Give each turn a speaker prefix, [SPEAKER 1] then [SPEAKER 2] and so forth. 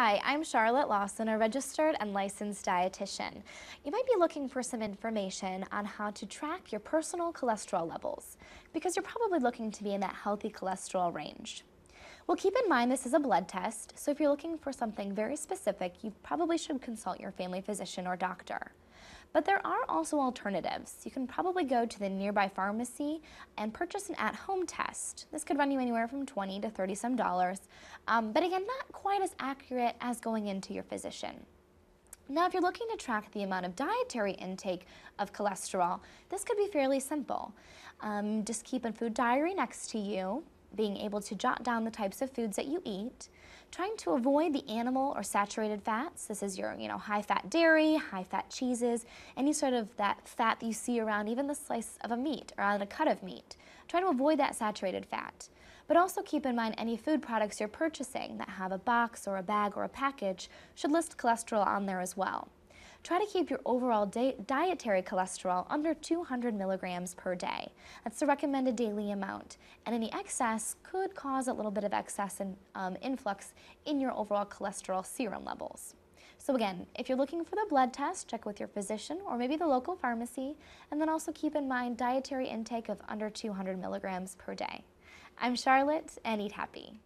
[SPEAKER 1] Hi, I'm Charlotte Lawson, a registered and licensed dietitian. You might be looking for some information on how to track your personal cholesterol levels because you're probably looking to be in that healthy cholesterol range. Well, keep in mind this is a blood test, so if you're looking for something very specific, you probably should consult your family physician or doctor. But there are also alternatives. You can probably go to the nearby pharmacy and purchase an at-home test. This could run you anywhere from 20 to 30 some dollars, um, but again, not quite as accurate as going into your physician. Now, if you're looking to track the amount of dietary intake of cholesterol, this could be fairly simple. Um, just keep a food diary next to you being able to jot down the types of foods that you eat, trying to avoid the animal or saturated fats. This is your, you know, high-fat dairy, high-fat cheeses, any sort of that fat that you see around even the slice of a meat or on a cut of meat. Try to avoid that saturated fat. But also keep in mind any food products you're purchasing that have a box or a bag or a package should list cholesterol on there as well. Try to keep your overall di dietary cholesterol under 200 milligrams per day. That's the recommended daily amount. And any excess could cause a little bit of excess and um, influx in your overall cholesterol serum levels. So again, if you're looking for the blood test, check with your physician or maybe the local pharmacy, and then also keep in mind dietary intake of under 200 milligrams per day. I'm Charlotte, and eat happy.